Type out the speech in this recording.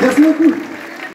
Gracias,